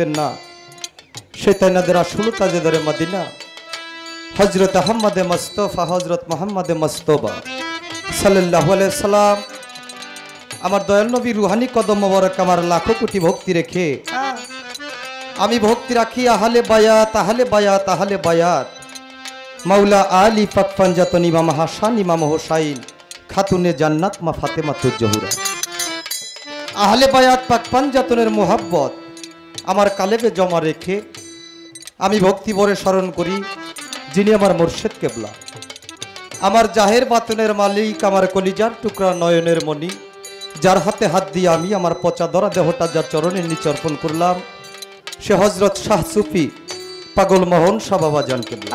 থাকতেন না। সে তাইনাদের আসল তাজেদারে মদিনা। হজরত আহম্মদে মস্তফা হজরত মোহাম্মদে মস্তবা সাল্লাহ সাল্লাম আমার দয়াল নবী রুহানি কদম মোবারক আমার লাখো কোটি ভক্তি রেখে, আমি ভক্তি রাখি, আহালে বায়াত আহালে বায়াত আহালে বায়াত। মাওলা আলী পাক পাঞ্জাতন ইমাম হাসান, ইমাম হোসাইন, খাতুনে জান্নাত মা ফাতেমা তুজ্জহুরা আহলে বায়াত পাক পাঞ্জাতনের মোহাব্বত। আমার কালেবে জমা রেখে আমি ভক্তি ভরে স্মরণ করি যিনি আমার মোর্শেদ কেবলা। আমার জাহের বাতনের মালিক আমার কলিজার টুকরা নয়নের মণি যার হাতে হাত দিয়ে আমি আমার পচা দরা দেহটা যার চরণের নিচে অর্পণ করলাম সে হজরত শাহ সুফি পাগল মোহন শাহ বাবা জান কেবলা।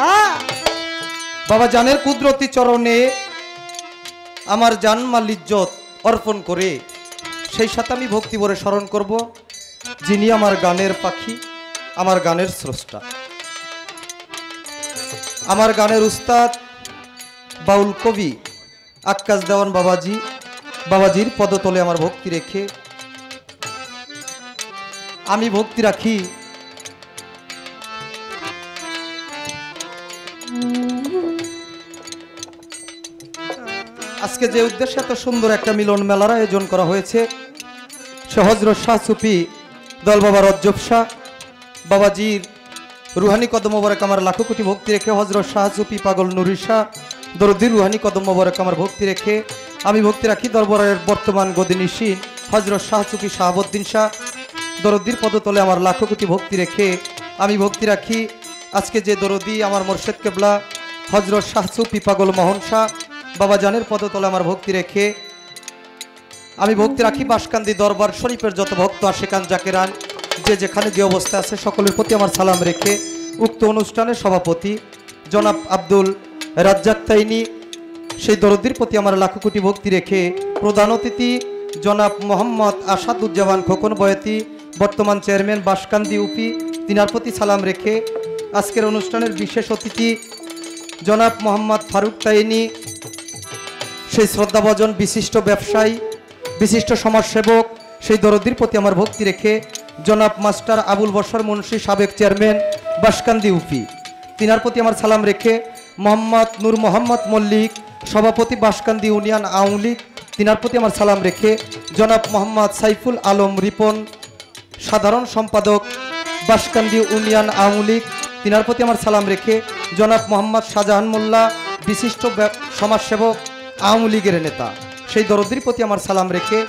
বাবা জানের কুদরতি চরণে আমার জানমাল ইজ্জত অর্পণ করে সেই সাথে আমি ভক্তি ভরে স্মরণ করব। যিনি আমার গানের পাখি, আমার গানের স্রষ্টা। আমার গানের উস্তাদ বাউল কবি আক্কাস দেওয়ান বাবাজি, বাবাজির পদতলে আমার ভক্তি রেখে আমি ভক্তি রাখি। আজকে যে উদ্দেশ্যে এত সুন্দর একটা মিলন মেলার আয়োজন করা হয়েছে সে হজরত শাহ সুফি দল বাবা রজ্জব শাহ, বাবাজির রুহানি কদম আমার লাখো কোটি ভক্তি রেখে, হজরত শাহ সুফি পাগল নুরি শাহ দরদির রুহানি কদম আমার ভক্তি রেখে, আমি ভক্তি রাখি দরবারের বর্তমান গদিনীশীন হজরত শাহ সুফি শাহাবুদ্দিন শাহ। দরদির পদতলে আমার লাখো কোটি ভক্তি রেখে, আমি ভক্তি রাখি আজকে যে দরদি আমার মোর্শেদ কেবলা, হজরত শাহ সুফি পাগল মোহন শাহ, বাবা জানের পদতলে আমার ভক্তি রেখে আমি ভক্তি রাখি বাসকান্দি দরবার, শরীফের যত ভক্ত আশেকান জাকেরান যে যেখানে যে অবস্থা আছে সকলের প্রতি আমার সালাম রেখে উক্ত অনুষ্ঠানের সভাপতি জনাব আব্দুল রাজ্জাক তাইনি, সেই দরদির প্রতি আমার লাখো কোটি ভক্তি রেখে প্রধান অতিথি জনাব মোহাম্মদ আসাদুজ্জামান খোকন বয়তি, বর্তমান চেয়ারম্যান বাসকান্দি উপি, তিনার প্রতি সালাম রেখে আজকের অনুষ্ঠানের বিশেষ অতিথি জনাব মোহাম্মদ ফারুক তাইনি, সেই শ্রদ্ধাভজন বিশিষ্ট ব্যবসায়ী বিশিষ্ট সমাজসেবক, সেই দরদির প্রতি আমার ভক্তি রেখে জনাব মাস্টার আবুল বসর মুন্সি সাবেক চেয়ারম্যান বাসকান্দি উফি। তিনার প্রতি আমার সালাম রেখে মোহাম্মদ নূর মোহাম্মদ মল্লিক, সভাপতি বাসকান্দি ইউনিয়ন আওয়ামী লীগ, তিনার প্রতি আমার সালাম রেখে জনাব মোহাম্মদ সাইফুল আলম রিপন, সাধারণ সম্পাদক বাসকান্দি ইউনিয়ন আওয়ামী লীগ, তিনার প্রতি আমার সালাম রেখে জনাব মোহাম্মদ শাহজাহান মোল্লা, বিশিষ্ট সমাজসেবক, আওয়ামী লীগের নেতা। সেই দরদির প্রতি আমার সালাম রেখে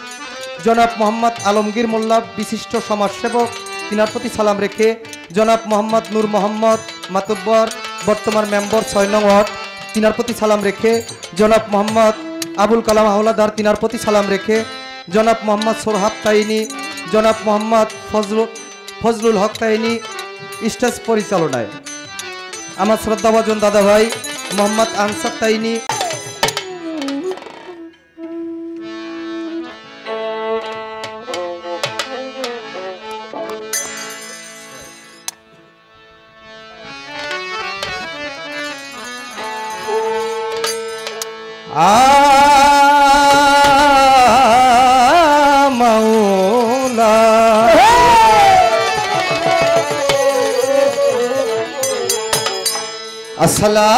জনাব মোহাম্মদ আলমগীর মোল্লা, বিশিষ্ট সমাজসেবক, তিনার প্রতি সালাম রেখে জনাব মোহাম্মদ নূর মোহাম্মদ মাতব্বর, বর্তমান মেম্বার, ছয় নং ওয়ার্ড, তিনার প্রতি সালাম রেখে জনাব মোহাম্মদ আবুল কালাম হাওলাদার তিনার প্রতি সালাম রেখে জনাব মোহাম্মদ সোরহাব তাইনি, জনাব মোহাম্মদ ফজলুল ফজলুল হক তাইনি স্টেজ পরিচালনায়। আমার শ্রদ্ধাভাজন দাদা ভাই মোহাম্মদ আনসার তাইনি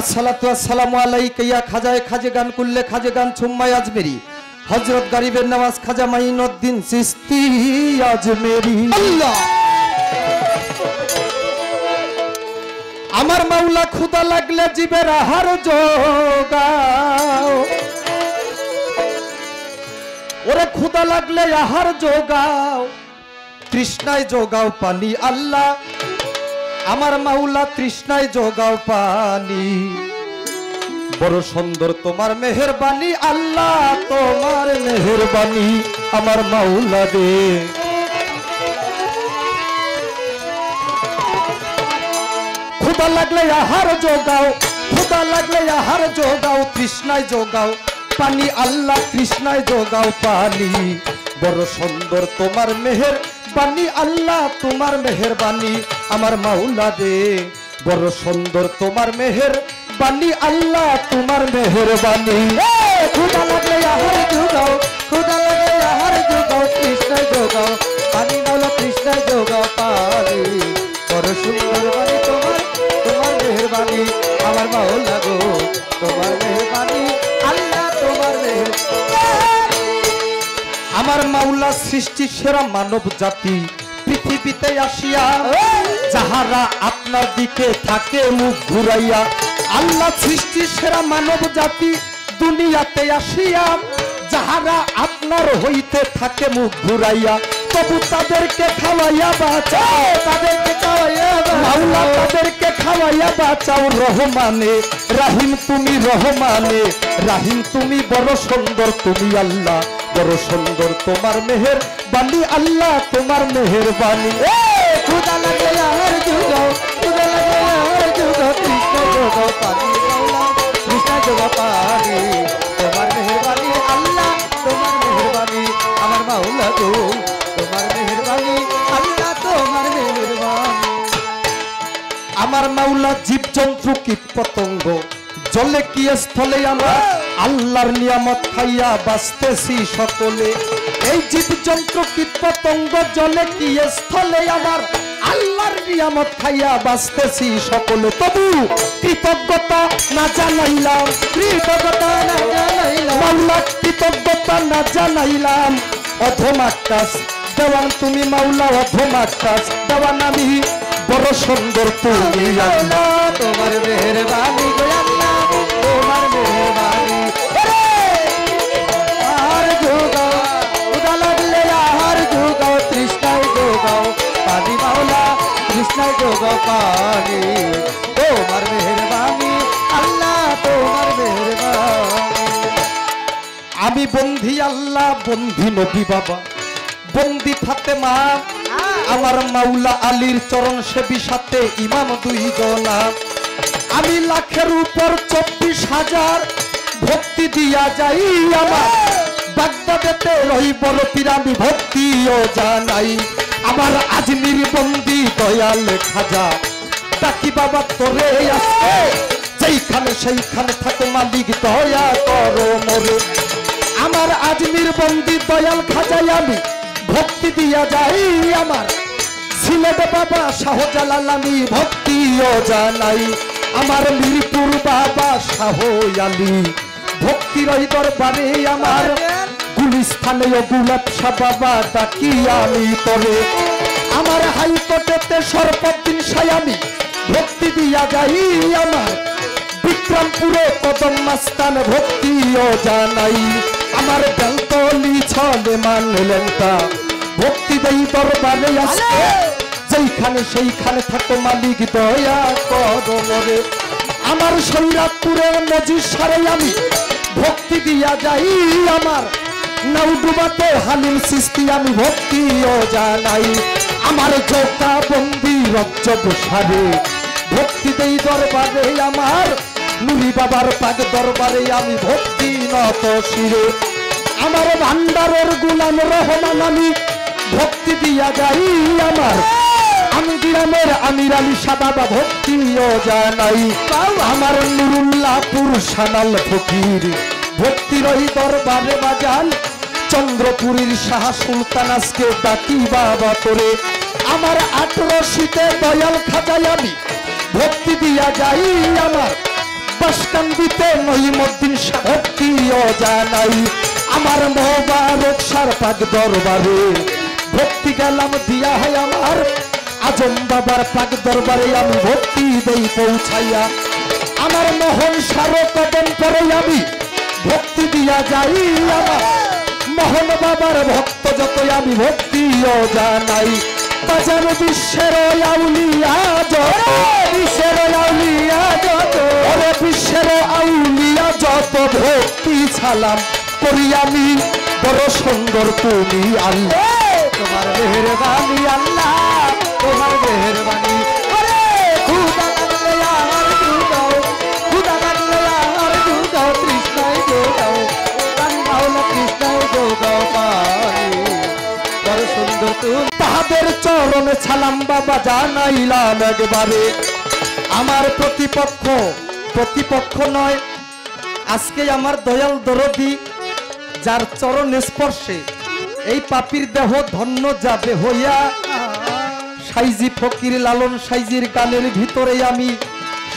আসসালাতু আসসালামু আলাইকা, ইয়া খাজায়ে খাজে গান করলে খাজে গান ছুম্মাই আজমেরি। হযরত গরিবের নওয়াজ খাজা মাইনুদ্দিন চিশতি আজমেরি। আল্লাহ! আমার মাওলা ক্ষুদা লাগলে জীবের আহার যোগাও ওরে ক্ষুদা লাগলে আহার যোগাও কৃষ্ণায় যোগাও পানি, আল্লাহ! আমার মাউলা তৃষ্ণায় জোগাও পানি। বড় সুন্দর তোমার মেহরবানি, আল্লাহ তোমার মেহরবানি, আমার মাউলা দে। খুদা লাগলে আহার জোগাও, খুদা লাগলে আহার জোগাও, তৃষ্ণায় জোগাও পানি, আল্লাহ তৃষ্ণায় জোগাও পানি। বড় সুন্দর তোমার মেহের বানি আল্লাহ তোমার মেহরবানি আমার মাওলা দে বড় সুন্দর তোমার মেহের বাণী আল্লাহ তোমার মেহের বাণী। ক্ষুদা লাগলে আহার যোগাও ক্ষুদা লাগলে আহার যোগাও তৃষ্ণায় যোগাও পানি মাওলা তৃষ্ণায় যোগাও পানি বড় সুন্দর বাণী তোমার তোমার মেহরবানি আমার মাওলা গো তোমার আল্লাহ তোমার আমার মাওলা সৃষ্টি সেরা মানব জাতি পৃথিবীতে আসিয়া যাহারা আপনার দিকে থাকে মুখ ঘুরাইয়া, আল্লাহ সৃষ্টি সেরা মানব জাতি দুনিয়াতে আসিয়া, যাহারা আপনার হইতে থাকে মুখ ঘুরাইয়া, তবু তাদেরকে খাওয়াইয়া বাঁচাও, তাদেরকে খাওয়াইয়া তাদেরকে খাওয়াইয়া বাঁচাও রহমানে, রাহিম তুমি রহমানে, রাহিম তুমি বড় সুন্দর তুমি আল্লাহ, বড় সুন্দর তোমার মেহের বাণী আল্লাহ তোমার মেহের বাণী মাওলা জীবজন্তু কীট পতঙ্গ। জলে কি স্থলে আমার? আল্লাহর নিয়ামত খাইয়া বাঁচতেছি সকলে। এই জীবজন্তু কীট পতঙ্গ জলে কি স্থলে আমার আল্লাহর নিয়ামত খাইয়া বাঁচতেছি সকলে। তবু কৃতজ্ঞতা না জানাইলাম। কৃতজ্ঞতা না জানাইলাম। কৃতজ্ঞতা না জানাইলাম। অধম আকাশ দেওয়ান তুমি মাওলা অধম আকাশ দেওয়ান আমি বড় সুন্দর তুমি আল্লাহ তোমার মেহরবানি আল্লাহ তোমার মেহরবানি। আর যোগাও উদা লাগলে আহার যোগাও তৃষ্ণায় যোগাও পানি মাওলা তৃষ্ণায় যোগাও পানি। তোমার মেহরবানি আল্লাহ তোমার মেহরবানি। আমি বন্ধি আল্লাহ বন্ধি নবী বাবা। বন্দি ফাতেমা আমার মাওলা আলীর চরণ সেবী সাথে ইমাম দুই জনা আমি লাখের উপর চব্বিশ হাজার ভক্তি দিয়া যাই আমার। বাগদাদেতে রহি বড় পিরামি ভক্তিও জানাই। আমার আজমির বন্দি দয়াল খাজা। ডাকি বাবা, তোরে আসছে যেইখানে সেইখানে থাকো মালিক, দয়া করো মোরে। আমার আজমির বন্দি দয়াল খাজাই আমি। ভক্তি দিয়া যাই আমার। সিলেট বাবা শাহজালাল আমি ভক্তিও জানাই। আমার মিরপুর বাবা শাহ আলী ভক্তির ওই দরবারে আমার। গুলিস্থানে গুলাব শাহ বাবা ডাকি আমি তরে। আমার হাইকোর্টেতে সর্বদিন সাই আমি। ভক্তি দিয়া যাই আমার। বিক্রমপুরে কদম মাস্তান ভক্তিও জানাই। আমার বেলতলি ছলে মানলেন তা ভক্তি দেই দরবারে আসছে যেইখানে সেইখানে থাকো মালিক দয়া করো মরে। আমার সৈরাতপুরের মজির সারে আমি ভক্তি দিয়া যাই আমার। নাউডুবাতে হালিম সৃষ্টি আমি ভক্তিও জানাই। আমার চৌকা বন্দি রজ্জব সারে ভক্তি দেই দরবারে আমার। নুরি বাবার পাগ দরবারে আমি ভক্তি নত শিরে। আমার ভান্ডারের গুলাম রহমান আমি ভক্তি দিয়া যাই আমার। আমি গ্রামের আমির আলী সাবাবা ভক্তিও জানাই আমার নুরুল্লাহপুর সানাল ফকির। ভক্তির ওই দরবারে বাজান চন্দ্রপুরীর শাহ সুলতান আজকে ডাকি বাবা তোরে। আমার আঠেরো শীতে দয়াল খাজাই আমি ভক্তি দিয়া যাই আমার। বাসকান্দিতে নহিমদ্দিন ভক্তিও জানাই, আমার মোবারক সার পাক দরবারে। ভক্তি গেলাম দিয়া হয় আমার, আজম বাবার পাক দরবারে আমি ভক্তি দেই পৌঁছাইয়া। আমার মোহন সারো কদম পরে আমি ভক্তি দিয়া যাই আমার। মোহন বাবার ভক্ত যত আমি ভক্তিও জানাই। বাজার বিশ্বের আউলিয়া যত বিশ্বের আউলিয়া আউলিয়া যত, ওরে বিশ্বের আউলিয়া যত ভক্তি সালাম করি আমি, বড় সুন্দর তুমি আল্লাহ। তোমার মেহরবানি আল্লাহ, তোমার মেহরবানি। তাহাদের চরণে সালাম বাবা জানাইলাম একবারে। আমার প্রতিপক্ষ প্রতিপক্ষ নয়। আজকে আমার দয়াল দরদি, যার চরণ স্পর্শে এই পাপির দেহ ধন্য যাবে হইয়া, সাইজি ফকির লালন সাইজির গানের ভিতরে আমি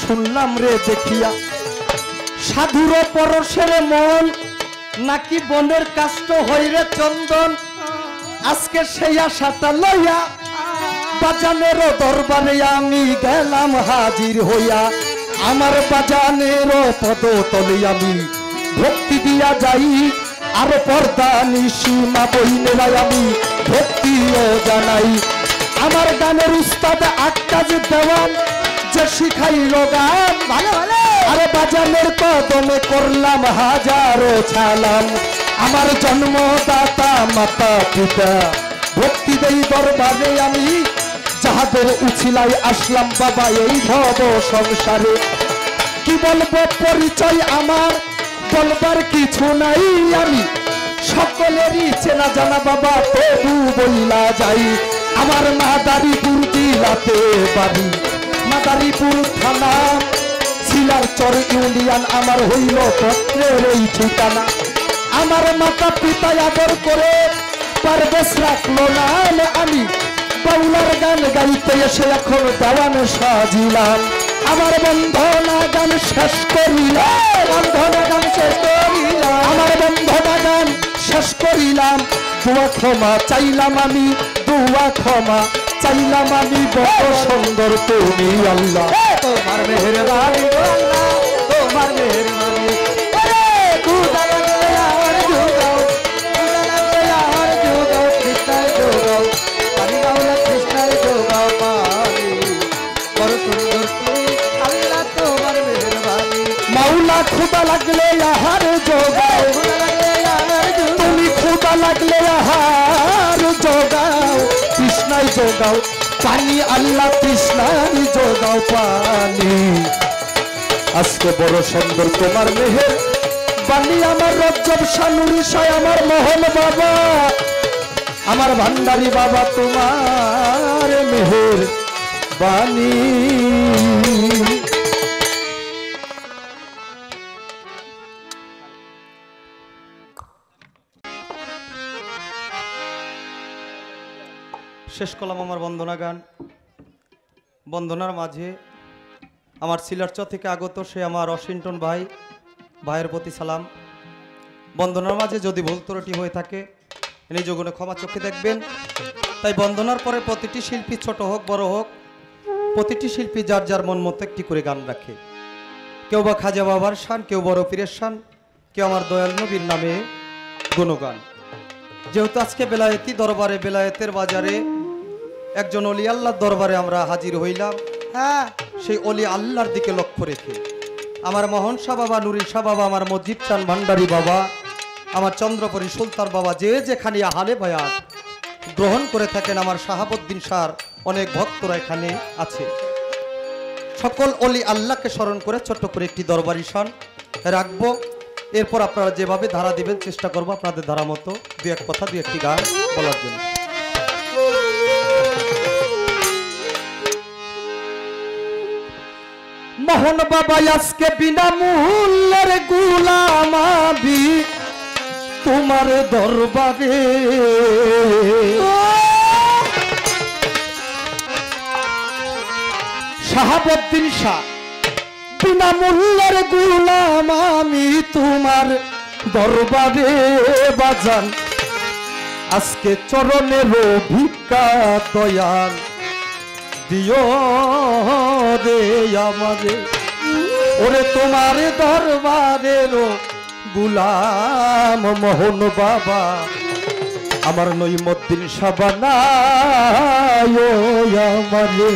শুনলাম রে দেখিয়া। সাধুর পরশের মন নাকি বনের কাষ্ট হইরে চন্দন, আজকে সেই আশাটা লইয়া বাজানের দরবারে আমি গেলাম হাজির হইয়া। আমার বাজানের পদ তলে আমি ভক্তি দিয়া যাই। আর পর্দা নিসীমা বইনেরাই আমি ভক্তিও জানাই। আমার গানের উস্তাদ আকাজ দেওয়ান যে শিখাইল গান। ভালো ভালো। আরে বাজানের কদমে করলাম হাজারো ছালাম আমার জন্মদাতা মাতা পিতা ভক্তি দেই দরবারে আমি যাহাদের উছিলাই আসলাম বাবা, এই ভব সংসারে। কি বলব, পরিচয় আমার, বলবার কিছু নাই আমি। সকলেরই চেনা জানা বাবা, তবু বইলা যাই। আমার মাদারীপুর জেলাতে বাড়ি। মাদারীপুর থানা শিলার চর ইউনিয়ন, আমার হইল পত্রের এই ঠিকানা। আমার মাতা পিতা আদর করে পারবেশ রাখল না আমি। বাউলার গান গাইতে এসে এখন দেওয়ানে সাজিলাম। আমার বন্ধনা গান শেষ করিলাম। বন্ধনা গান শেষ করিলাম। আমার বন্ধনা গান শেষ করিলাম। দুয়া ক্ষমা চাইলাম আমি, দুয়া ক্ষমা চাইলাম আমি। বড় সুন্দর তুমি আল্লাহ। তোমার মেহরবানি গো আল্লাহ, তোমার মেহরবানি লাগলে আহার জোগাও। তুমি খুদা লাগলে আহার জোগাও। কৃষ্ণাই জোগাও, পানি আল্লাহ কৃষ্ণাই জোগাও পানি। আজকে বড় সুন্দর তোমার মেহের বানি আমার রজ্জব শানুরি সায় আমার মোহন বাবা, আমার ভান্ডারি বাবা তোমার মেহের বাণী। শেষ করলাম আমার বন্দনা গান। বন্দনার মাঝে আমার সিলারচ থেকে আগত সে আমার অসিন্টন ভাই, ভাইয়ের প্রতি সালাম। বন্দনার মাঝে যদি ভুল ত্রুটি হয়ে থাকে নিজ গুণে ক্ষমা চোখে দেখবেন। তাই বন্দনার পরে প্রতিটি শিল্পী ছোট হোক, বড় হোক, প্রতিটি শিল্পী যার যার মন মতো একটি করে গান রাখে। কেউ বা খাজা বাবার শান, কেউ বড় পীরের শান, কেউ আমার দয়াল নবীর নামে গুণগান। যেহেতু আজকে বেলায়েতি দরবারে, বেলায়েতের বাজারে একজন অলি আল্লাহর দরবারে আমরা হাজির হইলাম। হ্যাঁ। সেই অলি আল্লাহর দিকে লক্ষ্য রেখে আমার মোহন শাহ বাবা নুরি শাহ বাবা আমার মসজিদ চান ভান্ডারি বাবা আমার চন্দ্রপুরী সুলতান বাবা যে যেখানে হালে বায়াত গ্রহণ করে থাকেন আমার শাহাবুদ্দিন সার অনেক ভক্তরা এখানে আছে। সকল অলি আল্লাহকে স্মরণ করে ছোট্ট করে একটি দরবারি শান রাখব। এরপর আপনারা যেভাবে ধারা দিবেন চেষ্টা করব আপনাদের ধারা মতো দু এক কথা দু একটি গান বলার জন্য। মোহন বাবা আজকে বিনা মূল্যের গুলামাবি তোমার দরবারে। শাহাবুদ্দিন শাহ, বিনা মূল্যের গুলাম আমি তোমার দরবারে বাজান। আজকে চরণের ভিক্ষা দয়াল। দিও রে আমারে। ওরে তোমার দরবারের গুলাম মোহন বাবা, আমার নইমদ্দিন সাবানায় আমারে।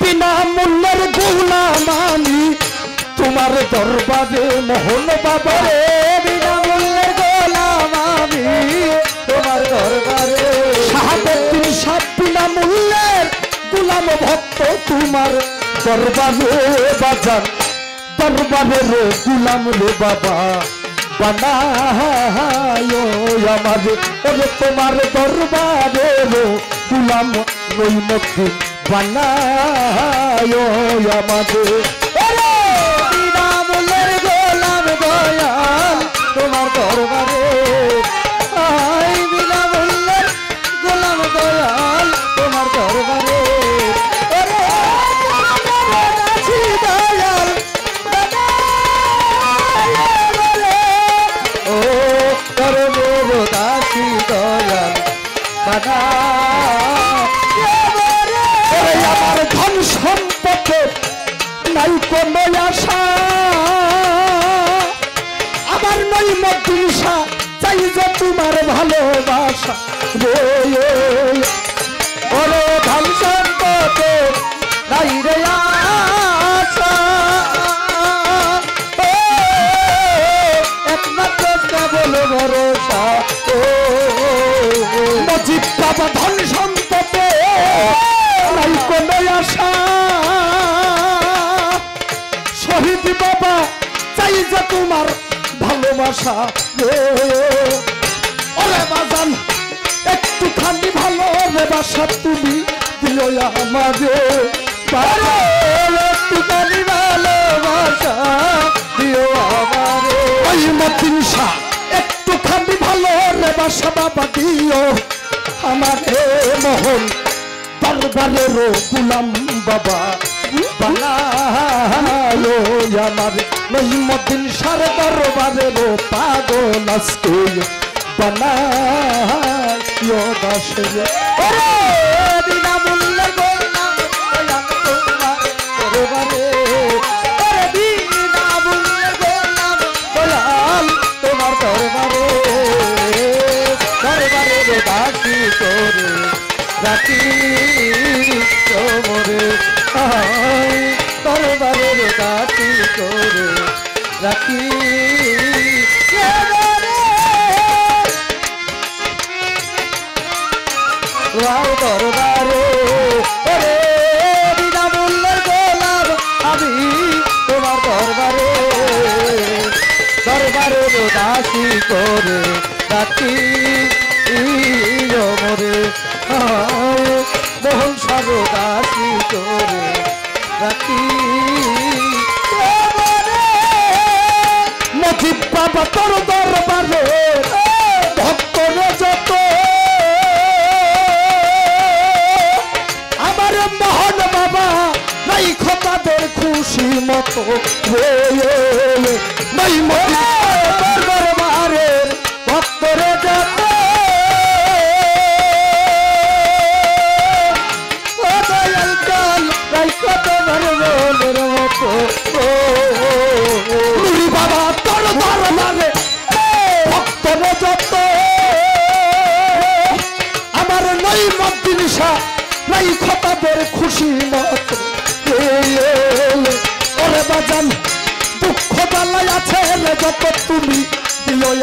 বিনা মূল্যের গুলাম আমি তোমার দরবারে মোহন বাবা রে। মূল্যের গুলাম ভক্ত তোমার দরবারে বাজান। দরবারে রে গুলাম রে বাবা ওরে তোমার দরবারে গুলাম রইমতি বানায় আমাদের তোমার দরবারে ভালোবাসা, রে ওরে ধন সম্পদে নাই রে আশা। একমাত্র কেবল ভরসা, ও। মজিদ বাবা, ধন সম্পদে নাই কোনো আশা। শহীদ বাবা, চাই যে তোমার ভালোবাসা বাজান, একটুখানি ভালো রে বাসা তুমি দিও আমারে বারে একটুখানি ভালোবাসা দিও আমারে ওই মতিনসা একটুখানি ভালো রে বাসা বাবা দিও আমারে মোহন দরবারেরও গুলাম বাবা, বানালো আমার। নহিমদ্দিন সার দরবারেরও পাগল আজকে। বানায় দাসে ওরে বিনামূল্যে গোলাম দয়াল তোমার দরবারে ওরে বিনামূল্যে গোলাম দয়াল তোমার দরবারে। দরবারে রে দাসী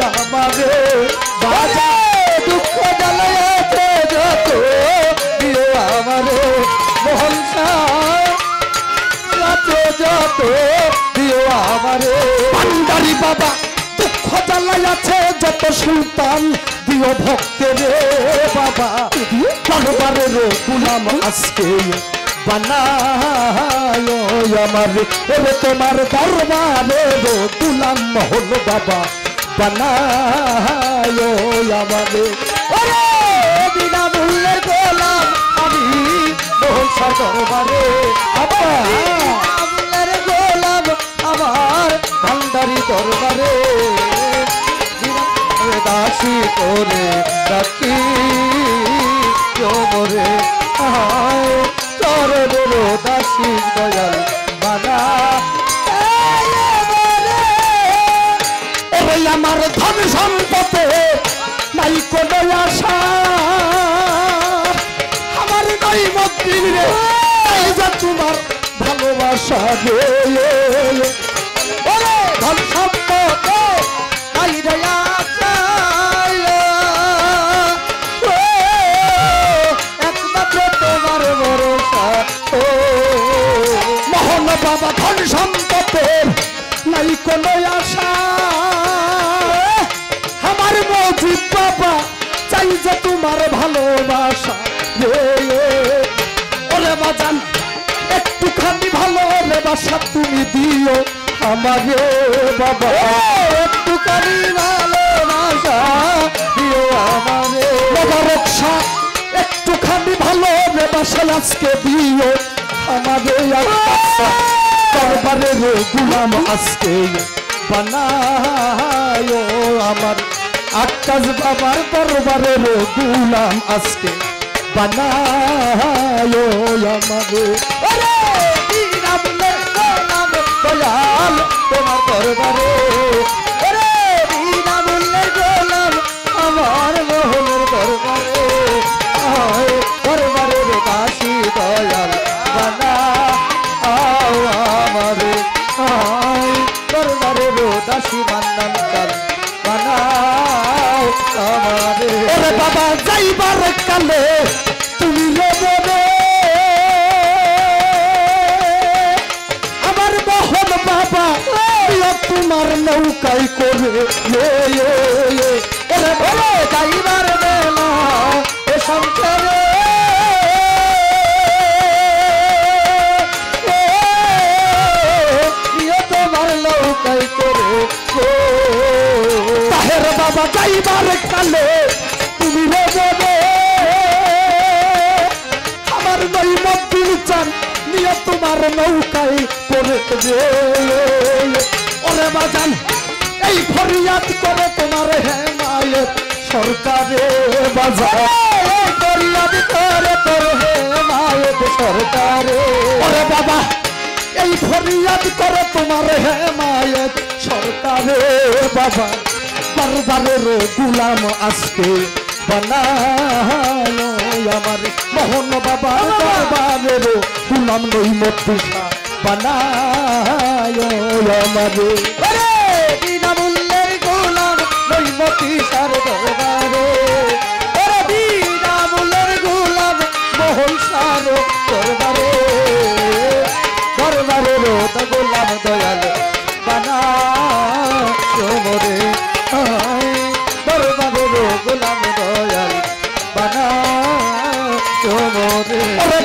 আমারে দুঃখ জ্বালায়াতে যত দিও আমারে মোহন যত যত আমারে। ভান্ডারি বাবা, দুঃখ জ্বালাই আছে যত সুলতান, দিও ভক্তের বাবা। দরবারের গুলাম আজকে বানায় আমার। ওরে তোমার দরবারের গুলাম হল বাবা। বানায় আমারে ওরে বিনামূল্যে গোলাম আমি শাহ দরবারে বিনামূল্যের গোলাম আমার ভান্ডারি দরবারে। দাসী করে রাখি মরে। আয় চরণের দাসী দয়াল। ওরে আমার ধন সম্পদে, নাই কোনো আশা। আমার নাই মন্দিরে তোমার ভালোবাসা রে ধন সম্পদ ভালোবাসা তুমি দিও আমারে বাবা। একটুখানি ভালোবাসা দিও আমারে বাবা, রক্ষা। একটুখানি ভালোবাসা আজকে দিও আমারে দরবারে রে গুলাম আজকে বানায় আমার। আকাশ বাবার দরবারে রে গুলাম আজকে বানায় আমারে দয়াল তোমার দরবারে। ওরে বিনামূল্যে গোলাম, আমার মোহনের দরবারে। দরবারে দাসী দয়াল বানা আমারে দরবারে দাসী মান্নান আমারে বাবা, যাইবার কালে নৌকায় করে এ, এ, এ, ওরে বলে যাইবার বেলা এ সংসারে। তাহের বাবা যাইবার কালে তুমি রে আমার তোমার নৌকায় করে ওরে বাজান এই ফরিয়াদ করে তোমার হেমায়ত সরকারে বাজার। ফরিয়াদ করে তোর হেমায়ত সরকারে। ওরে বাবা এই ফরিয়াদ করে তোমার হেমায়ত সরকারে বাবা বারবারের গুলাম আজকে বানায় আমার মোহন বাবা। দরবারের গুলাম নই মতুষা বানায় আমারে। মতিসার দরবারে। আরে বিনামূল্যের গোলাম মোহন বানা চোমরে দরবারে রো গোলাম ওরে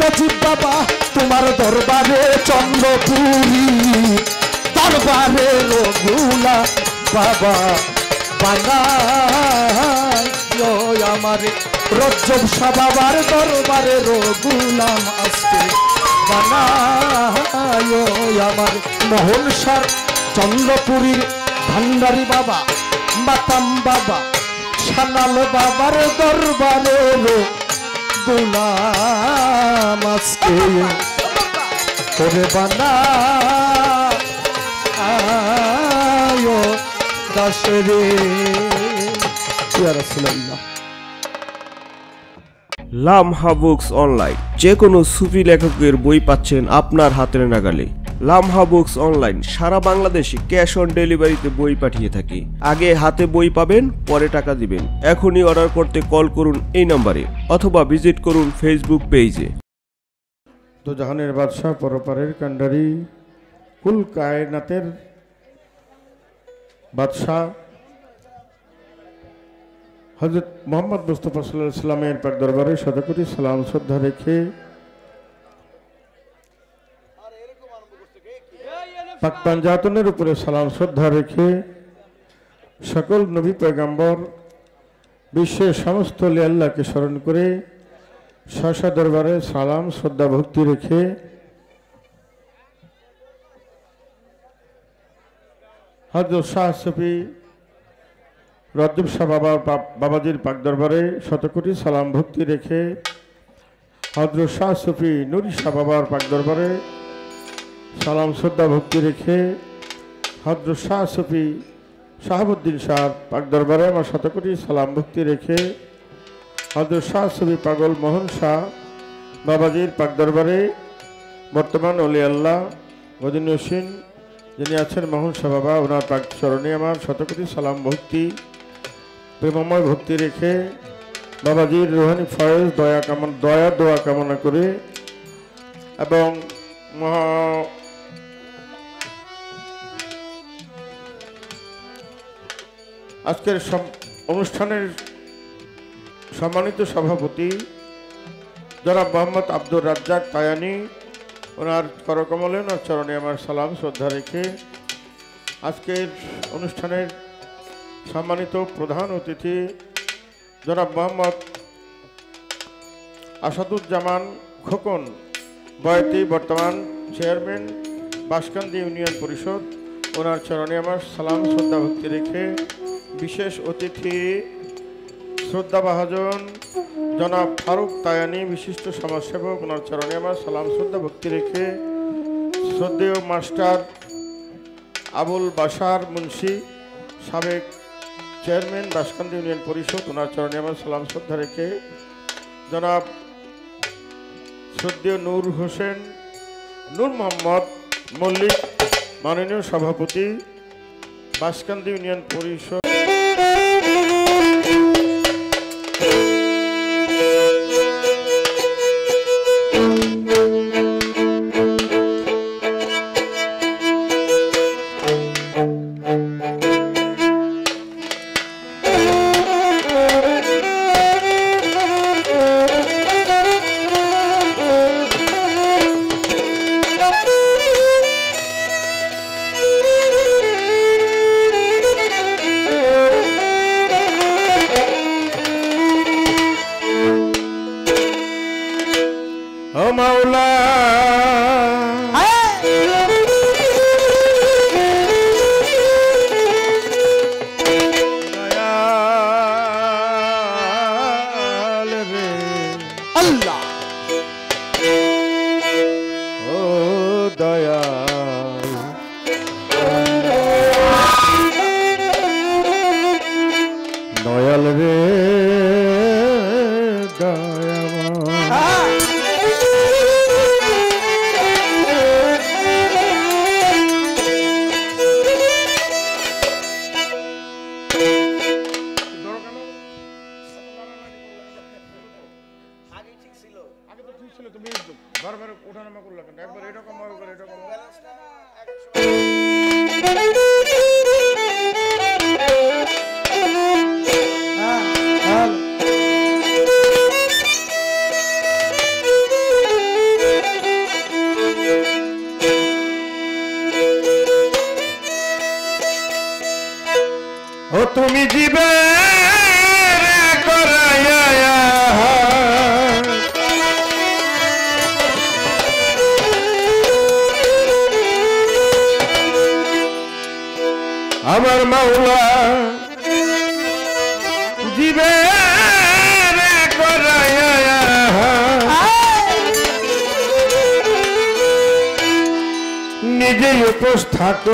নজিব বাবা, তোমার দরবারে চন্দ্রপুরী। দরবারে রঘুলা বাবা বানায় আমার। রজ্জব বাবার দরবারে রঘুলাম আজকে বানায় আমার। মোহন সার, চন্দ্রপুরীর ভান্ডারি বাবা, মাতাম বাবা, সানাল বাবার দরবারে রঘুলাম আজকে করে বানা দাসরে। লামহা বুকস অনলাইন যে কোনো সুফি লেখকের বই পাচ্ছেন আপনার হাতের নাগালে। লামহা বুকস অনলাইন, সারা বাংলাদেশে ক্যাশ অন ডেলিভারিতে বই পাঠিয়ে থাকি। আগে হাতে বই পাবেন, পরে টাকা দিবেন। এখনই অর্ডার করতে কল করুন এই নম্বরে, অথবা ভিজিট করুন ফেসবুক পেজে। তো জাহানের বাদশাহ পরপারের কান্ডারি কুল কায়নাতের বাদশাহ হজরত মোহাম্মদ মুস্তফা সাল্লাহ সাল্লামের পাক দরবারে শতকোটি সালাম শ্রদ্ধা রেখে পাক পাঞ্জাতনের উপরে সালাম শ্রদ্ধা রেখে সকল নবী পয়গাম্বর বিশ্বের সমস্ত লি আল্লাহকে স্মরণ করে শাসা দরবারে সালাম, শ্রদ্ধা, ভক্তি রেখে হজরত শাহ সফি রদ্দুব শাহ বাবা বাবাজির পাক দরবারে শতকোটি সালাম, ভক্তি রেখে হজরত শাহ সফি নুরি শাহ বাবার পাক দরবারে সালাম, শ্রদ্ধা, ভক্তি রেখে হজরত শাহ সফি শাহাবুদ্দিন শাহ পাক দরবারে আমার শতকোটি সালাম, ভক্তি রেখে হজরত শাহ ছবি পাগল মোহন শাহ বাবাজির পাক দরবারে বর্তমান অলি আল্লাহ গদিন হোসেন যিনি আছেন মোহন শাহ বাবা, ওনার পাক স্মরণে আমার শতকোটি সালাম, ভক্তি, প্রেমময় ভক্তি রেখে বাবাজির রোহানি ফয়েজ, দয়া কামনা, দয়া দোয়া কামনা করে এবং মহা আজকের অনুষ্ঠানের সম্মানিত সভাপতি জনাব মোহাম্মদ আব্দুর রাজ্জাক তায়ানি, ওনার করকমলে ওনার চরণে আমার সালাম, শ্রদ্ধা রেখে আজকের অনুষ্ঠানের সম্মানিত প্রধান অতিথি জনাব মোহাম্মদ আসাদুজ্জামান খোকন, বয়তি বর্তমান চেয়ারম্যান, বাসকান্দি ইউনিয়ন পরিষদ, ওনার চরণে আমার সালাম, শ্রদ্ধা, ভক্তি রেখে বিশেষ অতিথি শ্রদ্ধা বাহাজন জনাব ফারুক তায়ানি, বিশিষ্ট সমাজসেবক, ওনার চরণে আমার সালাম শ্রদ্ধা ভক্তি রেখে শ্রদ্ধেয় মাস্টার আবুল বাসার মুন্সি, সাবেক চেয়ারম্যান বাসকান্দি ইউনিয়ন পরিষদ, ওনার চরণে আমার সালাম শ্রদ্ধা রেখে জনাব শ্রদ্ধেয় নূর হোসেন, নূর মোহাম্মদ মল্লিক, মাননীয় সভাপতি, বাসকান্দি ইউনিয়ন পরিষদ আল্লাহ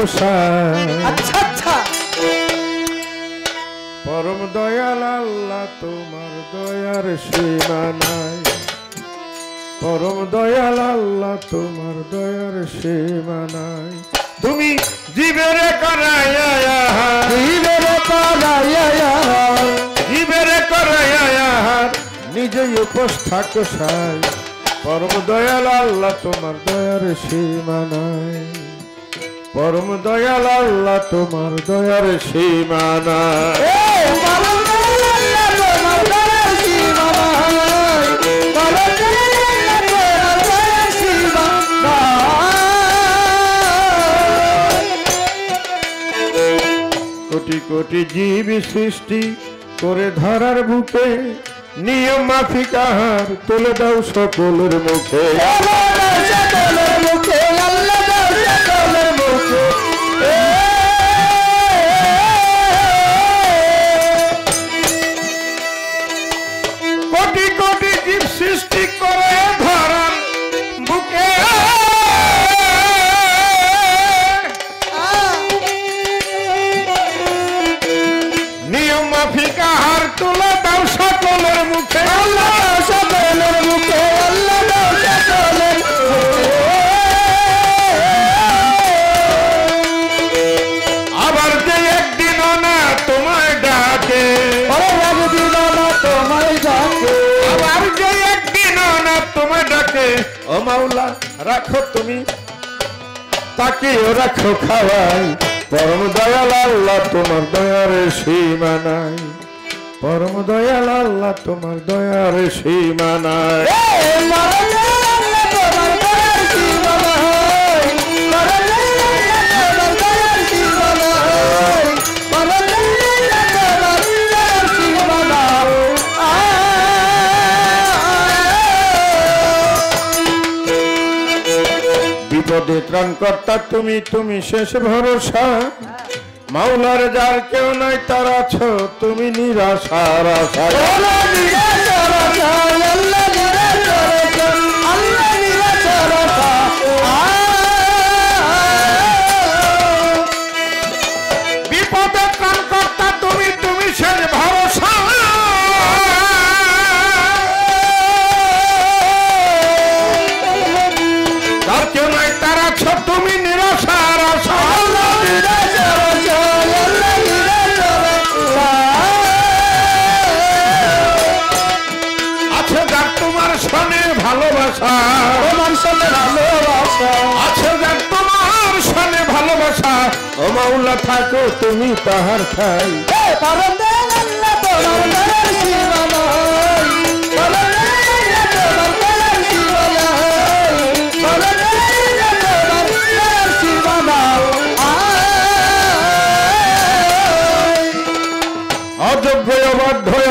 আচ্ছা আচ্ছা। পরম দয়াল আল্লাহ তোমার দয়ার সীমা নাই। পরম দয়াল আল্লাহ তোমার দয়ার সীমা নাই। তুমি জীবের করাইয়া জীবের পালাইয়া জীবের করাইয়া নিজে উপোস থাকো সাই। পরম দয়াল আল্লাহ তোমার দয়ার সীমা নাই। পরম দয়াল আল্লাহ তোমার দয়ার সীমা নাই কোটি কোটি জীব সৃষ্টি করে ধরার বুকে নিয়ম মাফিক আহার তুলে দাও সকলের মুখে। মাওলা, রাখো তুমি। তাকেও রাখো খাওয়াই। পরম দয়াল আল্লাহ তোমার দয়ার সীমা নাই পরম দয়াল আল্লাহ তোমার দয়ার সীমা নাই বিপদে ত্রাণ কর্তা তুমি তুমি শেষ ভরসা। মাওলার যার কেউ নাই, তার আছো, তুমি নিরাশার আশা মাওলা থাকো, তুমি তাহার খাই।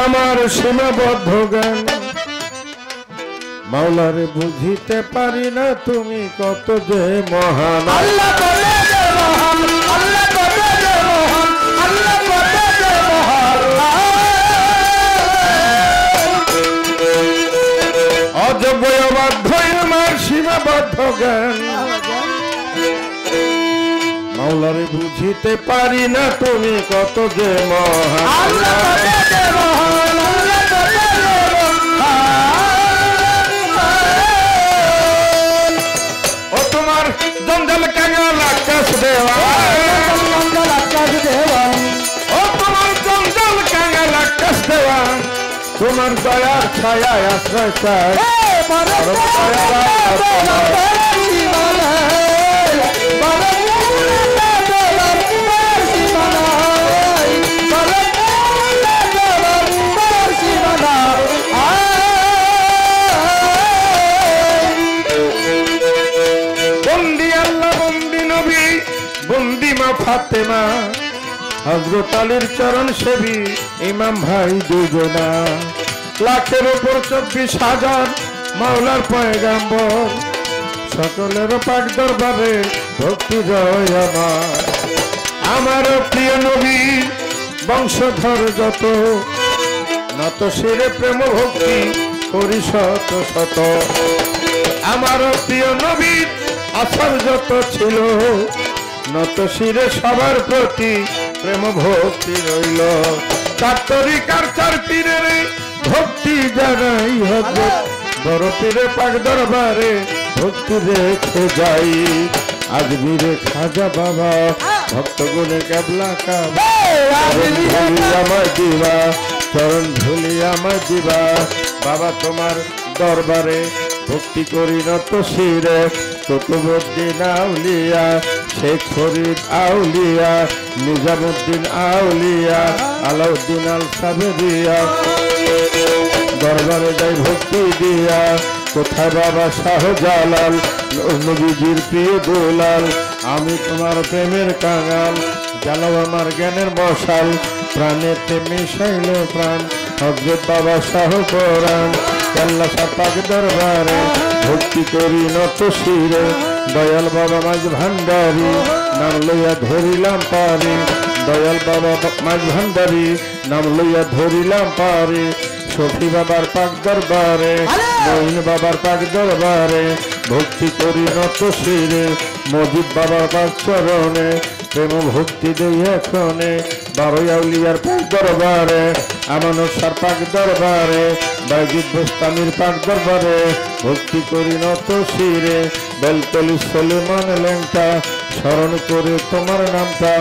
আমার সীমাবদ্ধ জ্ঞান। মাওলারে বুঝিতে পারি না তুমি কত যে মহান। অযোগ্য জ্ঞান মাওলারে বুঝিতে পারি না তুমি কত যে মহান। ও তোমার জঞ্জাল কাঙাল আকাশ দেওয়া? ও তোমার জঞ্জাল কাঙাল আকাশ দেওয়া? তোমার দয়ার ছায়ায় আশ্রয় চাই। ফাতেমা হজরত চরণ সেবী ইমাম ভাই দুজনা। লাখের ওপর চব্বিশ হাজার মাওলার পয়গাম্বর, সকলের পাক দরবারে ভক্তি জয় আমার। আমার প্রিয় নবী, বংশধর যত নত শিরে প্রেম ভক্তি করি শত। শত আমার প্রিয় নবীর আসার যত ছিল নত শিরে সবার প্রতি প্রেম ভক্তি রইল। চার তরিকার চার পীরের ভক্তি জানাই হজরত বড় পীরে পাক দরবারে ভক্তি রেখে যাই। আজমিরে খাজা বাবা ভক্ত গুণে কেবলা কাবা। আমার দিবা, চরণ ধুলি আমার দিবা। বাবা, তোমার দরবারে ভক্তি করি নত শিরে। কুতুবুদ্দিন আউলিয়া, শেখ ফরিদ আউলিয়া, নিজামুদ্দিন আউলিয়া, আলাউদ্দিন আল সাবেরিয়া। দরবারে যাই ভক্তি দিয়া। কোথায় বাবা শাহজালাল? নবীজির প্রিয় দোলাল, আমি তোমার প্রেমের কাঙাল জ্বালাও আমার জ্ঞানের মশাল প্রাণেতে মিশাইল প্রাণ হজরত বাবা শাহ কোরআন, আল্লাহ সাপাক দরবারে ভক্তি করি নত শিরে, দয়াল বাবা মাঝ ভান্ডারি নাম লইয়া ধরিলাম পারি, দয়াল বাবা মাঝ ভান্ডারি নাম লইয়া ধরিলাম পারি। সফি বাবার পাক দরবারে মহিন বাবার পাক দরবারে ভক্তি করি নত শিরে মজিদ বাবার পাক চরণে প্রেম ভক্তি দেই এখনে বারোই আউলিয়ার পাক দরবারে আমানত সার পাক দরবারে বাইজিৎ বোস্তানির পাক দরবারে ভক্তি করি শিরে বেলতলি সলিমান লেংটা স্মরণ করে তোমার নামটা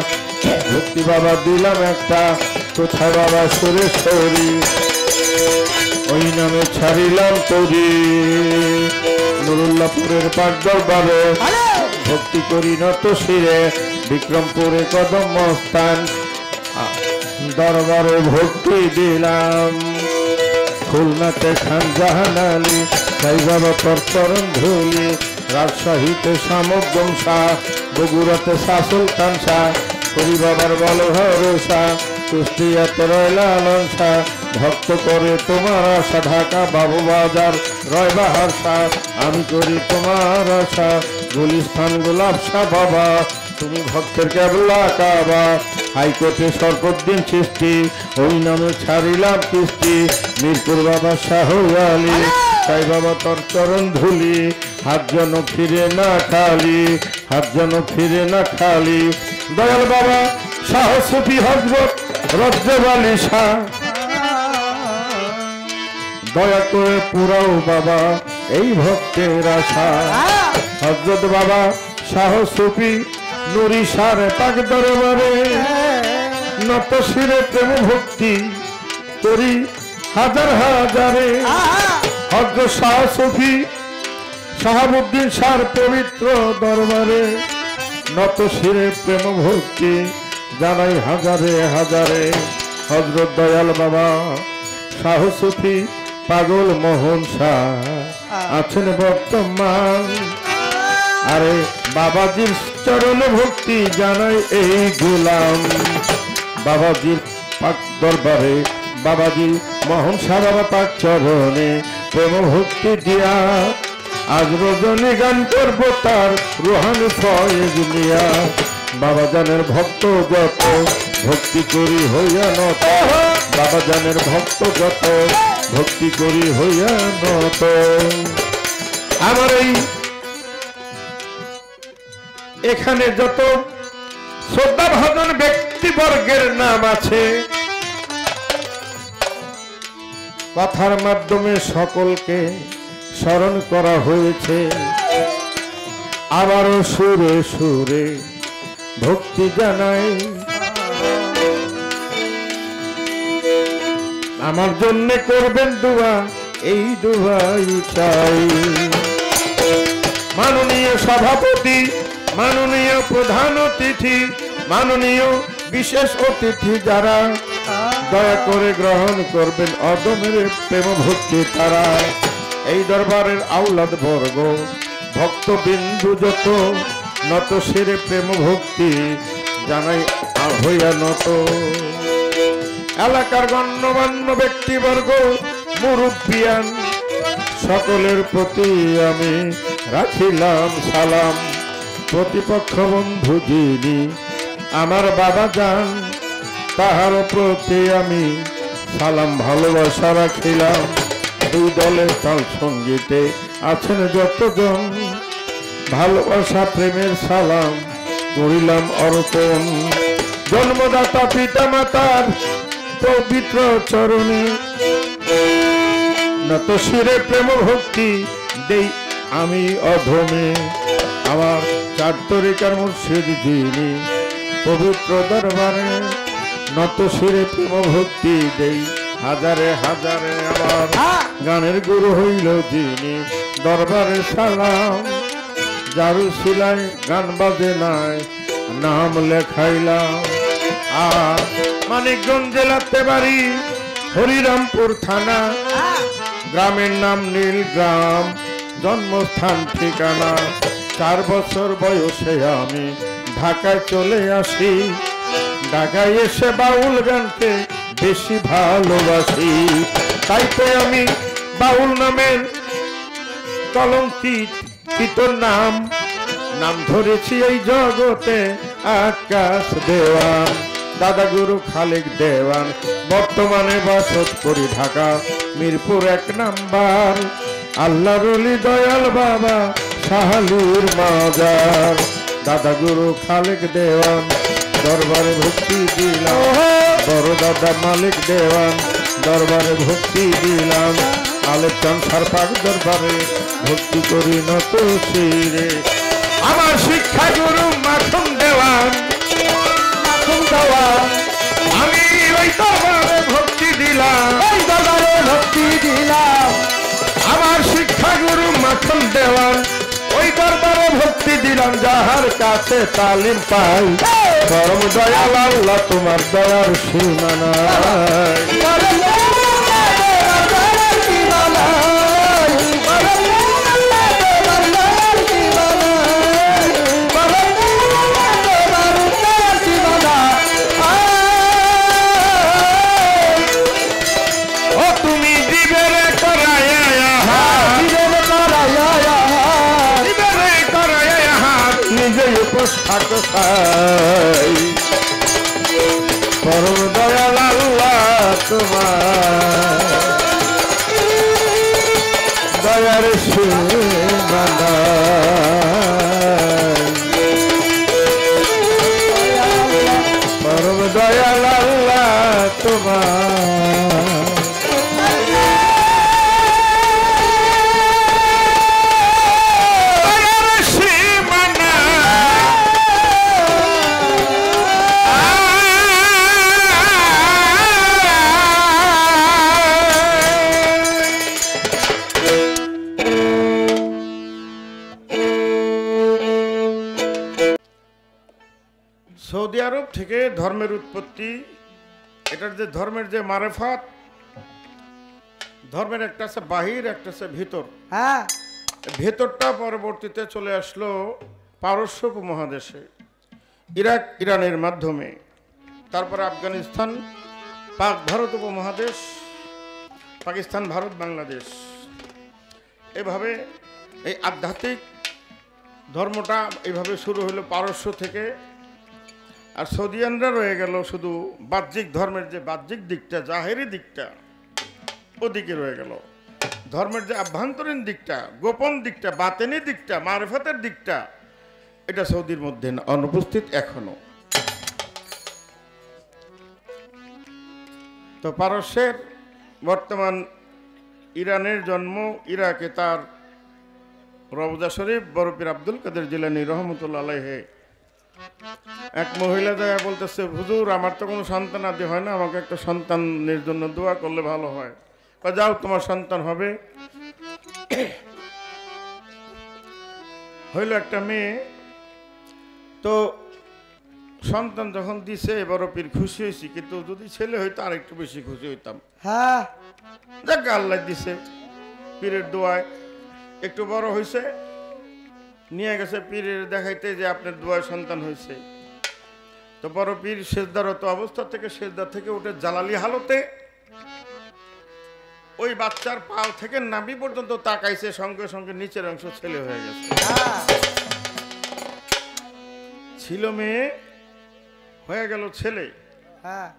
ভক্তি বাবা দিলাম একটা কোথায় বাবা সুরেশ্বরী ওই নামে ছাড়িলাম তরি। নুরুল্লাপুরের দরবারে ভক্তি করি নত শিরে। বিক্রমপুরে কদম স্থান দরবারে ভক্তি দিলাম। খুলনাতে খান জাহান আলী সাই বাবা তোর চরণ ধুলি রাজশাহীতে শামুকদম শাহ বগুড়াতে সুলতান শাহ হরি বাবার বল ভরসা কুষ্টিয়াতে রয়লা শাহ ভক্ত করে তোমার আশা ঢাকা বাবু বাজার। রয় বাহার শাহ আমি করি তোমার আশা। গুলিস্থান গোলাপ শাহ বাবা তুমি ভক্তের কেবলা কাবা। হাইকোর্টে সর্বদিন সৃষ্টি ওই নামে ছাড়িলাম কিস্তি মিরপুর বাবা শাহ আলী সাই বাবা তোর চরণ ধুলি। হাত যেন ফিরে না খালি হাত যেন ফিরে না খালি। দয়াল বাবা শাহ সুফি হজরত রজ্জবালী শাহ। দয়া করে পুরাও বাবা এই ভক্তের আশা। হজরত বাবা শাহ সুফি নুরি সারে পাক দরবারে। নত শিরে প্রেম ভক্তি করি হাজার হাজারে। হজরত শাহ সুফি শাহাবুদ্দিন সার পবিত্র দরবারে। নত শিরে প্রেম ভক্তি জানাই হাজারে হাজারে। হজরত দয়াল বাবা শাহ সুফি পাগল মোহন শাহ আছেন বর্তমান। আরে বাবাজির চরণ ভক্তি জানাই এই গোলাম। বাবাজির পাক দরবারে বাবাজি মোহন শাহ বাবা পাক চরণে প্রেম ভক্তি দিয়া আজ রজনী গান করব তার রোহানি ফয়েজ নিয়া। বাবা জানের ভক্ত যত ভক্তি করি হইয়া নত। বাবা জানের ভক্ত যত ভক্তি করি হইয়া নত। আমার এই এখানে যত শ্রদ্ধা ভজন ব্যক্তিবর্গের নাম আছে, কথার মাধ্যমে সকলকে স্মরণ করা হয়েছে। আবারও সুরে সুরে ভক্তি জানাই। আমার জন্যে করবেন দুয়া, এই দুয়াই চাই। মাননীয় সভাপতি, মাননীয় প্রধান অতিথি, মাননীয় বিশেষ অতিথি যারা, দয়া করে গ্রহণ করবেন অদমের প্রেম ভক্তি তারা। এই দরবারের আউলাদ বর্গ ভক্ত বিন্দু যত, নত সেরে প্রেম ভক্তি জানাই হইয়া নত। এলাকার গণ্যমান্য ব্যক্তিবর্গ, মুরব্বিয়ান, সকলের প্রতি আমি রাখিলাম সালাম। প্রতিপক্ষ বন্ধু যিনি আমার বাবা যান, তাহার প্রতি আমি সালাম, ভালোবাসা রাখিলাম। দুই দলের তাল সঙ্গীতে আছেন যতজন, ভালোবাসা, প্রেমের সালাম, করিলাম অর্পণ। জন্মদাতা পিতা মাতার পবিত্র চরণে। নত শিরে প্রেম ভক্তি দেই আমি অধমে। আমার চার তরিকার মুর্শিদ যিনি পবিত্র দরবারে। নত শিরে প্রেম ভক্তি দেই হাজারে হাজারে আমার গানের গুরু হইল যিনি। দরবারে সালাম জারু সিলাই গান বাজে নাই নাম লেখাইলাম। মানিকগঞ্জ জেলাতে বাড়ি হরিরামপুর থানা। গ্রামের নাম নীলগ্রাম, জন্মস্থান ঠিকানা। চার বছর বয়সে আমি ঢাকায় চলে আসি। ঢাকায় এসে বাউল গানকে বেশি ভালোবাসি। তাই তো আমি বাউল নামের কলঙ্কিত কিতর নাম। নাম ধরেছি এই জগতে আকাশ দেওয়ান। দাদা গুরু খালেক দেওয়ান, বর্তমানে বাসত করি ঢাকা, মিরপুর এক নাম্বার। আল্লাহ রলি দয়াল বাবা সাহালুর মাজার। দাদা গুরু খালেক দেওয়ান, দরবারে ভক্তি দিলাম। বড় দাদা মালিক দেওয়ান, দরবারে ভক্তি দিলাম। আলেপ চান্সার পাক দরবারে ভক্তি করি নত শিরে। আমার শিক্ষা গুরু মাখন দেওয়ান দেওয়া আমি ওই দরবারে ভক্তি দিলাম। ওই দরবারে ভক্তি দিলাম। আমার শিক্ষা গুরু মাখন দেওয়ান। ওই দরবারে ভক্তি দিলাম যাহার কাছে তালিম পাই। হ্যাঁ। পরম দয়াল আল্লাহ তোমার দয়ার সীমানা উপোস থাকো এটার যে ধর্মের যে মারেফাত ধর্মের একটা আছে বাহির একটা আছে ভিতর। হ্যাঁ। ভেতরটা পরবর্তীতে চলে আসলো পারস্য উপমহাদেশে ইরাক ইরানের মাধ্যমে। তারপরে আফগানিস্তান পাক ভারত উপমহাদেশ পাকিস্তান ভারত বাংলাদেশ। এভাবে এই আধ্যাত্মিক ধর্মটা এইভাবে শুরু হলো পারস্য থেকে। আর সৌদিয়ানরা রয়ে গেল শুধু বাহ্যিক ধর্মের যে বাহ্যিক দিকটা, জাহেরি দিকটা, ওদিকে রয়ে গেল। ধর্মের যে আভ্যন্তরীণ দিকটা, গোপন দিকটা, বাতেনি দিকটা, মারফতের দিকটা, এটা সৌদির মধ্যে অনুপস্থিত এখনও। তো পারস্যের বর্তমান ইরানের জন্ম, ইরাকে তার রবজা শরীফ বরফির আব্দুল কাদের জিলানি রহমতুল্লা আলাইহে এক মহিলা যায় বলতেছে হুজুর আমার তো কোনো সন্তান আদি হয় না আমাকে একটা সন্তানের জন্য দোয়া করলে ভালো হয়। যাও তোমার সন্তান হবে। হইল একটা মেয়ে। তো সন্তান যখন দিছে বড় পীর খুশি হয়েছি কিন্তু যদি ছেলে হইতো আর একটু বেশি খুশি হইতাম। হ্যাঁ। যাক আল্লাহ দিছে পীরের দোয়ায়। একটু বড় হয়েছে নিয়ে গেছে পীরের দেখাইতে যে আপনার দোয়ায় সন্তান হয়েছে। তো বড় পীর সেজদারত অবস্থা থেকে সেজদার থেকে উঠে জালালি হালতে ওই বাচ্চার পাল থেকে নাভি পর্যন্ত তাকাইছে সঙ্গে সঙ্গে নিচের অংশ ছেলে হয়ে গেছে। হ্যাঁ। ছিল মেয়ে হয়ে গেল ছেলে। হ্যাঁ।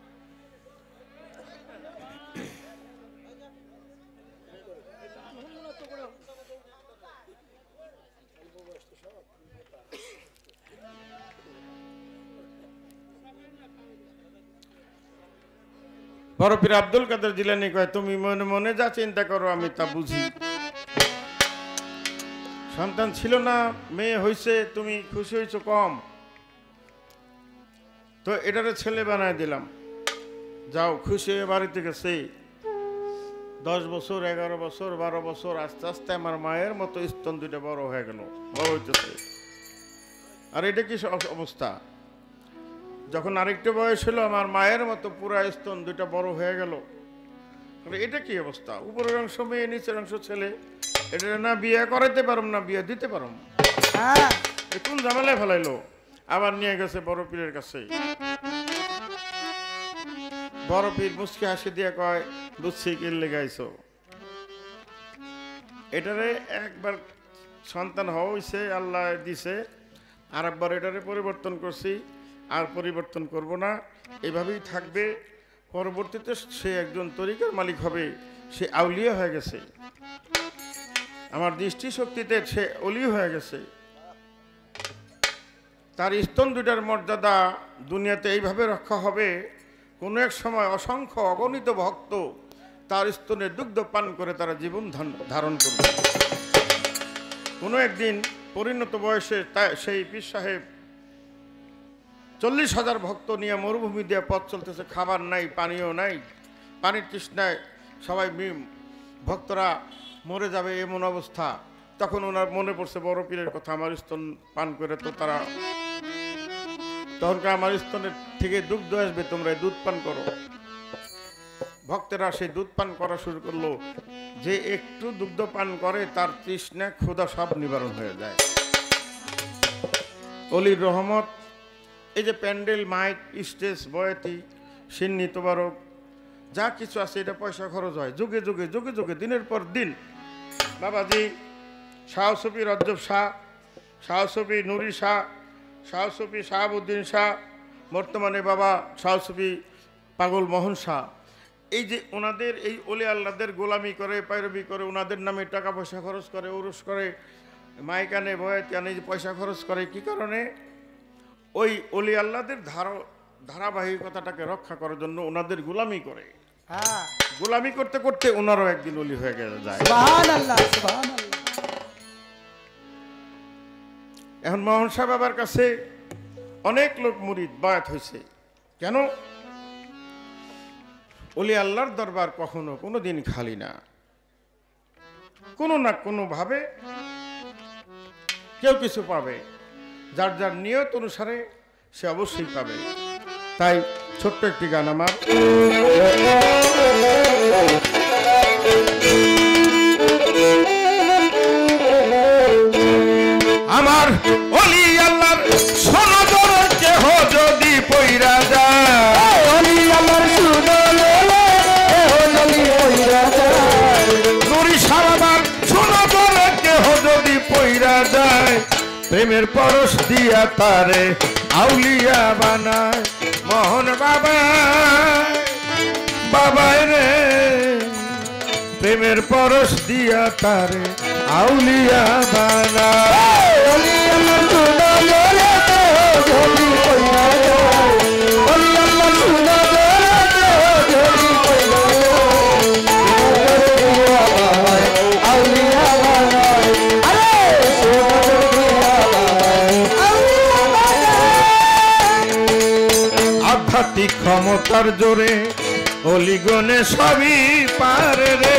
বড় পীর আব্দুল কাদের জিলানি কয়, তুমি মনে মনে যা চিন্তা করো, আমি তা বুঝি। সন্তান ছিল না, মেয়ে হইছে, তুমি খুশি হয়েছো কম। তো এটারে ছেলে বানায় দিলাম। যাও, খুশি হয়ে বাড়িতে গেছে দশ বছর, এগারো বছর, বারো বছর, আস্তে আস্তে আমার মায়ের মতো স্তন দুইটা বড় হয়ে গেল, বড় হইতেছে। আর এটা কি অবস্থা? যখন আরেকটা বয়স হলো আমার মায়ের মতো পুরা স্তন দুইটা বড় হয়ে গেল। এটা কি অবস্থা? উপরের অংশ মেয়ে নিচের অংশ ছেলে। এটা না বিয়ে করাইতে পারম না বিয়ে দিতে পারম? হ্যাঁ। কোন ঝামেলায় ফেলাইলো? আবার নিয়ে গেছে বড় পীরের কাছে। বড় পীর মুসকে হাসি দিয়ে কয় বুঝছি কিনলে গাইছো এটারে একবার সন্তান হওয়া হইছে আল্লাহ দিছে। আর একবার এটারে পরিবর্তন করছি। আর পরিবর্তন করব না। এভাবেই থাকবে। পরবর্তীতে সে একজন তরিকার মালিক হবে। সে আউলিয়া হয়ে গেছে। আমার দৃষ্টিশক্তিতে সে অলি হয়ে গেছে। তার স্তন দুটার মর্যাদা দুনিয়াতে এইভাবে রক্ষা হবে। কোনো এক সময় অসংখ্য অগণিত ভক্ত তার স্তনে দুগ্ধ পান করে তারা জীবন ধারণ করবে। কোনো একদিন পরিণত বয়সে তা- সেই পীর সাহেব চল্লিশ হাজার ভক্ত নিয়ে মরুভূমি দিয়ে পথ চলতেছে, খাবার নাই পানীয় নাই, পানির তৃষ্ণায় সবাই ভক্তরা মরে যাবে এমন অবস্থা। তখন ওনার মনে পড়ছে, বড় পীরের কথা, আমার স্তন পান করে তো তারা তখনকার আমার স্তনের থেকে দুগ্ধ আসবে, তোমরা দুধ পান করো। ভক্তেরা সেই দুধ পান করা শুরু করল। যে একটু দুগ্ধ পান করে, তার তৃষ্ণা ক্ষুধা সব নিবারণ হয়ে যায়। অলির রহমত এই যে প্যান্ডেল, মাইক, স্টেজ, বয়াতি, সিন্নি, তোবারক, যা কিছু আছে, এটা পয়সা খরচ হয়। যুগে যুগে যুগে যুগে, দিনের পর দিন। বাবাজি, শাহসফি রজ্জব শাহ, শাহসফি নুরি শাহ, শাহসফি শাহাবুদ্দিন শাহ, বর্তমানে বাবা শাহসফি পাগল মোহন শাহ। এই যে ওনাদের, এই ওলি আল্লাদের গোলামি করে, পায়রবি করে, ওনাদের নামে টাকা পয়সা খরচ করে উরুস করে মাইকানে বয়াতে আনে যে পয়সা খরচ করে, কি কারণে? ওই অলি আল্লাদের ধারা ধারাবাহিকতাটাকে রক্ষা করার জন্য ওনাদের গোলামি করে। হ্যাঁ। গোলামি করতে করতে ওনারও একদিন অলি হয়ে গেলে যায়। এখন মোহন সাহেব বাবার কাছে অনেক লোক মুরিদ বায়াত হয়েছে। কেন? অলি আল্লাহর দরবার কখনো কোনো দিন খালি না। কোনো না কোনো ভাবে কেউ কিছু পাবে। যার যার নিয়ত অনুসারে সে অবশ্যই পাবে। তাই ছোট্ট একটি গান আমার। প্রেমের পরশ দিয়া তারে আউলিয়া বানায়। মোহন বাবা বাবা রে প্রেমের পরশ দিয়া তারে আউলিয়া বানায়। ক্ষমতার জোরে অলিগনে সবই পারে রে।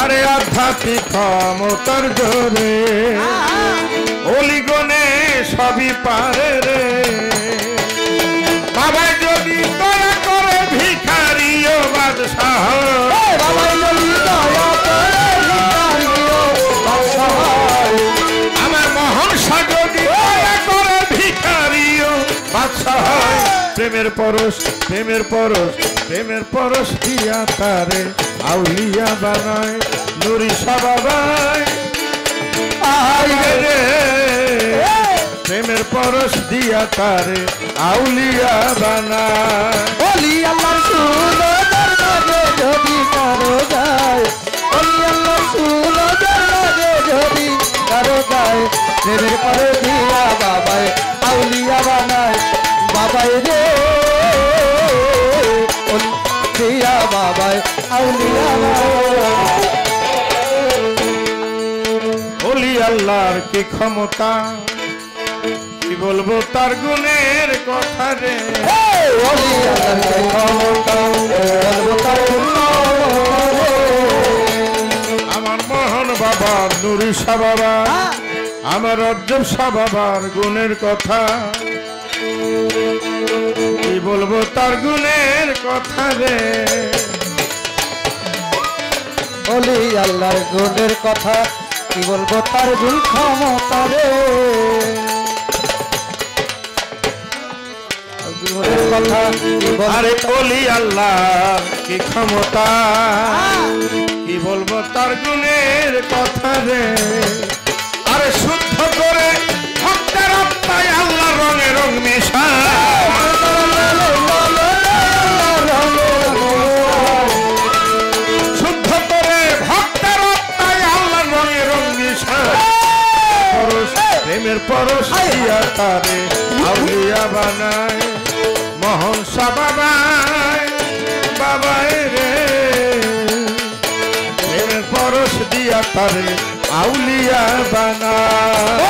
আরে আধ্যাত্মিক ক্ষমতার জোরে অলিগনে সবই পারে রে। বাবা যদি দয়া করে ভিখারিও বাদশাহ বাদশাহ হয়। প্রেমের পরশ প্রেমের পরশ প্রেমের পরশ দিয়া তারে আউলিয়া বানায়, নুরি সবাবাই রে প্রেমের পরশ দিয়া তারে আউলিয়া বানায়। অলি আমার শুনো দরবারে যদি কারও যায় অলি আমার শুনো দরবারে যদি কারও যায় প্রেমের পরে দিয়া বাবাই আউলিয়া বানায়। বাবাই রে দিয়া বাবাই আউলিয়া বানায় আল্লাহর কি ক্ষমতা? কি বলব তার গুণের কথা রে? ক্ষমতা? বলব তার আমার মোহন বাবা নুরি শাহ বাবা আমার অর্জব শাহ বাবার গুণের কথা। কি বলব তার গুণের কথা রে? বলি আল্লাহর গুণের কথা কি বলব তার গুণ ক্ষমতা রে? আরে বলি আল্লাহ কি ক্ষমতা? কি বলব তার গুণের কথা রে? আরে শুদ্ধ করে প্রেমের পরশ দিয়া তারে আউলিয়া বানায় মোহন শাহ বাবায় বাবায় রে। প্রেমের পরশ দিয়া তারে আউলিয়া বানায়।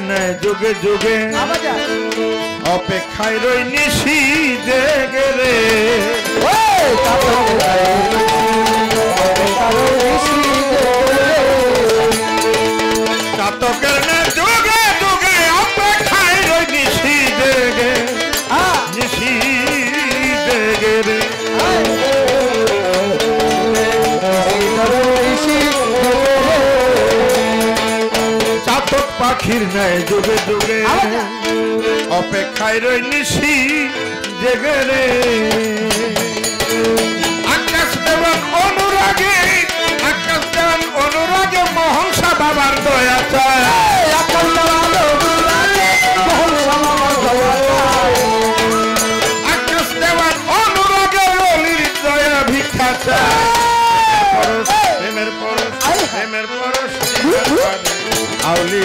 ন্যায় যুগে যুগে। অপেক্ষায় রই নিশি জেগে রে। চাতকের ন্যায় যুগে যুগে অপেক্ষায় রই নিশি জেগে। আ। নিশি জেগে রে। পাখির ন্যায় যুগে যুগে অপেক্ষায় রই নিশি জেগে রে।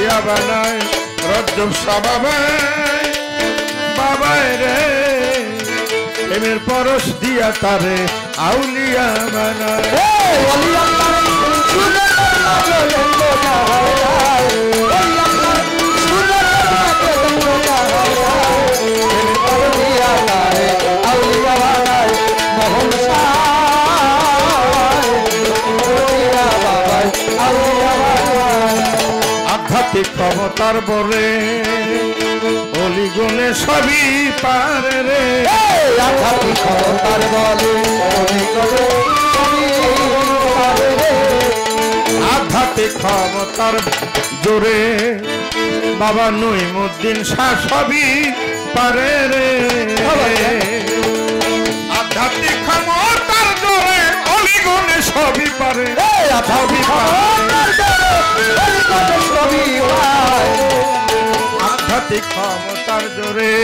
আউলিয়া বানায় রজ্জব সাবাবাই বাবাই রে প্রেমের পরশ দিয়া তারে আউলিয়া বানায়। আধ্যাত্মিক ক্ষমতার বলে অলি গুণে সবই পারে রে। আধ্যাত্মিক ক্ষমতার বলে আধ্যাত্মিক ক্ষমতার জোরে বাবা নইমুদ্দিন শাহ সবই পারে রে। আধ্যাত্মিক ক্ষমতার জোরে অলিগুণে সবই পারে। সবই হয়। আধ্যাত্মিক ক্ষমতার জোরে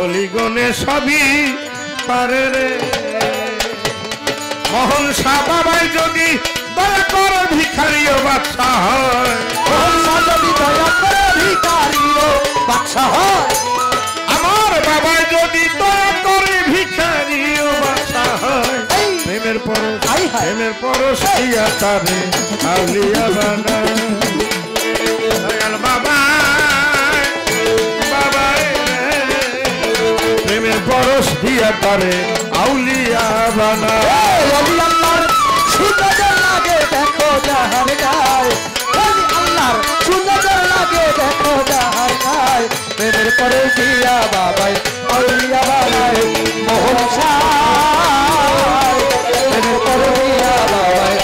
অলিগুণে সবই পারে রে। মোহন শাহ বাবাই যদি দয়া কর ভিখারিও বাচ্চা হয়। যদি দয়া করে ভিখারিও বাদশা হয়। প্রেমের পরশ। প্রেমের পরশ দিয়া তারে আউলিয়া বানা দয়াল বাবা বাবা প্রেমের পরশ দিয়া তারে আউলিয়া বানা এই অলি আল্লাহর সুন্দর লাগে দেখো জাহান গায়। আল্লাহর সুন্দর লাগে দেখো জাহান গায়। প্রেমের দিয়া বাবাই আউলিয়া বানায় মোহন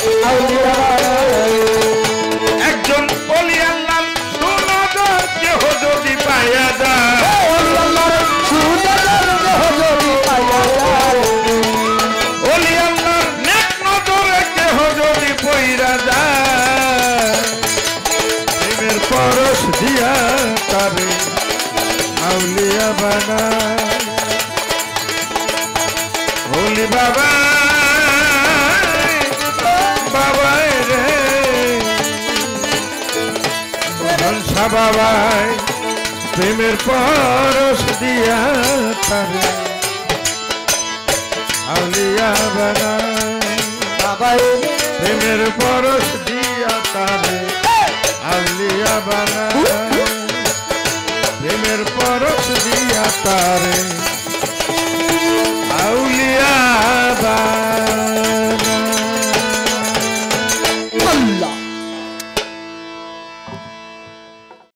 বাবাই বাবাই প্রেমের পরশ দিয়া তারে আউলিয়া বাবাই বাবাই। প্রেমের পরশ দিয়া তারে আউলিয়া বাবাই প্রেমের পরশ দিয়া তারে